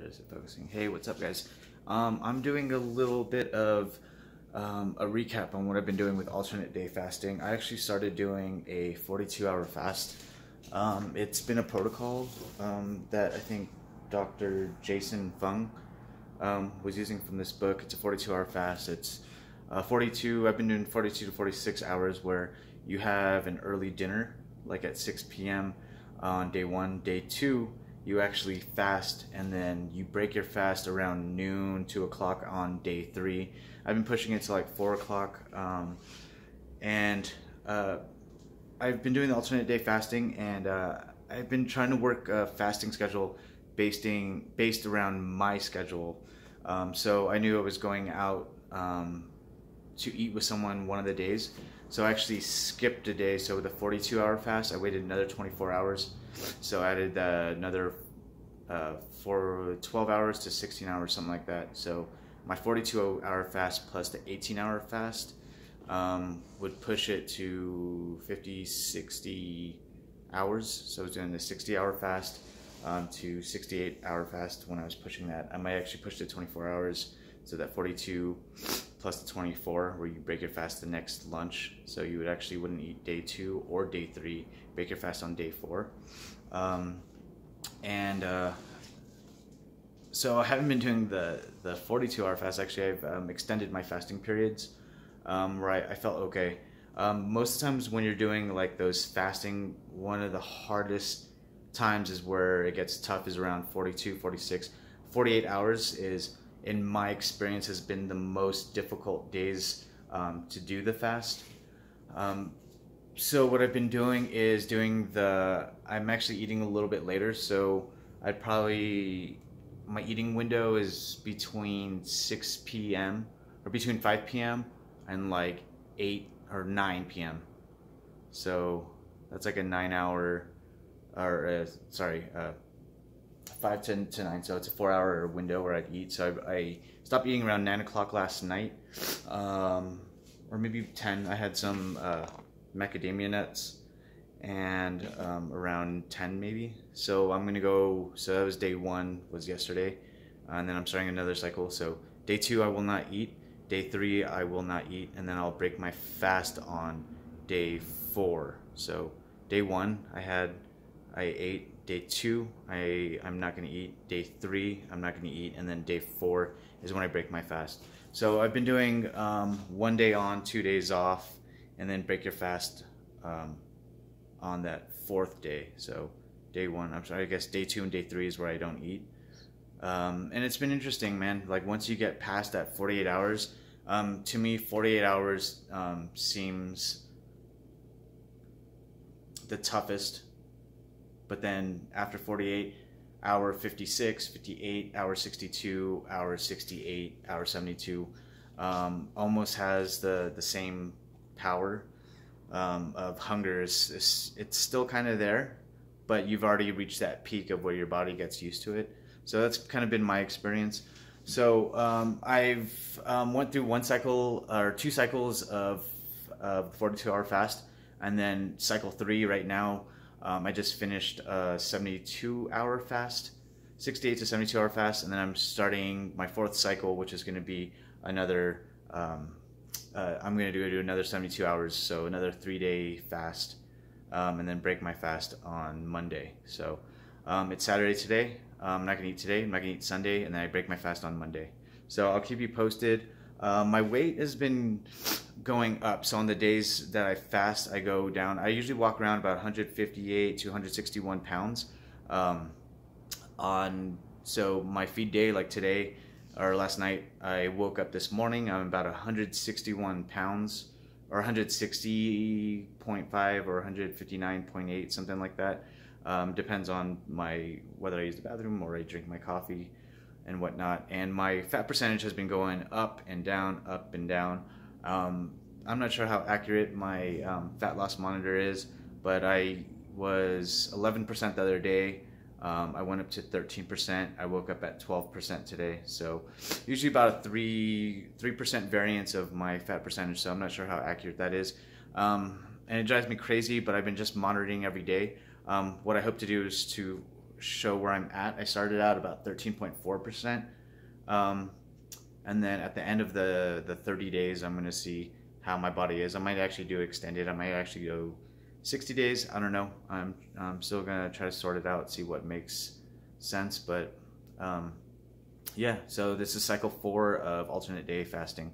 There's it focusing. Hey, what's up, guys? Um, I'm doing a little bit of um, a recap on what I've been doing with alternate day fasting. I actually started doing a 42 hour fast. Um, it's been a protocol um, that I think Dr. Jason Fung um, was using from this book. It's a 42 hour fast. It's uh, 42, I've been doing 42 to 46 hours where you have an early dinner, like at 6 p.m. on day one. Day two, you actually fast and then you break your fast around noon, 2 o'clock on day three. I've been pushing it to like 4 o'clock. Um, and uh, I've been doing the alternate day fasting and uh, I've been trying to work a fasting schedule basing, based around my schedule. Um, so I knew I was going out um, to eat with someone one of the days. So I actually skipped a day. So with a 42 hour fast, I waited another 24 hours. So I added uh, another uh, for 12 hours to 16 hours, something like that. So my 42 hour fast plus the 18 hour fast um, would push it to 50, 60 hours. So I was doing the 60 hour fast um, to 68 hour fast when I was pushing that. I might actually push to 24 hours. So that 42 plus the 24 where you break your fast the next lunch. So you would actually wouldn't eat day two or day three, break your fast on day four. Um, and uh, so I haven't been doing the, the 42 hour fast. Actually, I've um, extended my fasting periods um, where I, I felt okay. Um, most times when you're doing like those fasting, one of the hardest times is where it gets tough is around 42, 46. 48 hours is in my experience has been the most difficult days um, to do the fast. Um, so what I've been doing is doing the, I'm actually eating a little bit later. So I'd probably, my eating window is between 6 p.m. or between 5 p.m. and like 8 or 9 p.m. So that's like a nine hour, or uh, sorry, uh, five to, to nine, so it's a four hour window where I'd eat. So I, I stopped eating around nine o'clock last night, um, or maybe ten. I had some uh, macadamia nuts, and um, around ten maybe. So I'm gonna go. So that was day one, was yesterday, and then I'm starting another cycle. So day two I will not eat. Day three I will not eat, and then I'll break my fast on day four. So day one I had I ate Day two, I, I'm not gonna eat. Day three, I'm not gonna eat. And then day four is when I break my fast. So I've been doing um, one day on, two days off, and then break your fast um, on that fourth day. So day one, I'm sorry, I guess day two and day three is where I don't eat. Um, and it's been interesting, man. Like once you get past that 48 hours, um, to me, 48 hours um, seems the toughest but then after 48 hour 56 58 hour 62 hour 68 hour 72 um, almost has the the same power um, of hunger. Is, is it's still kind of there but you've already reached that peak of where your body gets used to it. So that's kind of been my experience. So um, I've um, went through one cycle or two cycles of uh, 42 hour fast and then cycle three right now um, I just finished a 72 hour fast, 68 to 72 hour fast, and then I'm starting my fourth cycle, which is going to be another. Um, uh, I'm going to do, another 72 hours, so another three day fast, um, and then break my fast on Monday. So um, it's Saturday today. I'm not going to eat today. I'm not going to eat Sunday, and then I break my fast on Monday. So I'll keep you posted. Uh, my weight has been going up. So on the days that I fast, I go down. I usually walk around about 158 to 161 pounds. Um, on so my feed day, like today or last night, I woke up this morning. I'm about 161 pounds, or 160.5 or 159.8, something like that. Um, depends on my whether I use the bathroom or I drink my coffee and whatnot. And my fat percentage has been going up and down, up and down. Um, I'm not sure how accurate my um, fat loss monitor is, but I was 11% the other day. Um, I went up to 13%. I woke up at 12% today. So usually about a three three percent variance of my fat percentage. So I'm not sure how accurate that is. Um, and it drives me crazy, but I've been just monitoring every day. Um, what I hope to do is to show where I'm at. I started out about 13.4%. And then at the end of the, the 30 days, I'm going to see how my body is. I might actually do extended. I might actually go 60 days. I don't know. I'm, I'm still going to try to sort it out, see what makes sense. But um, yeah, so this is cycle four of alternate day fasting.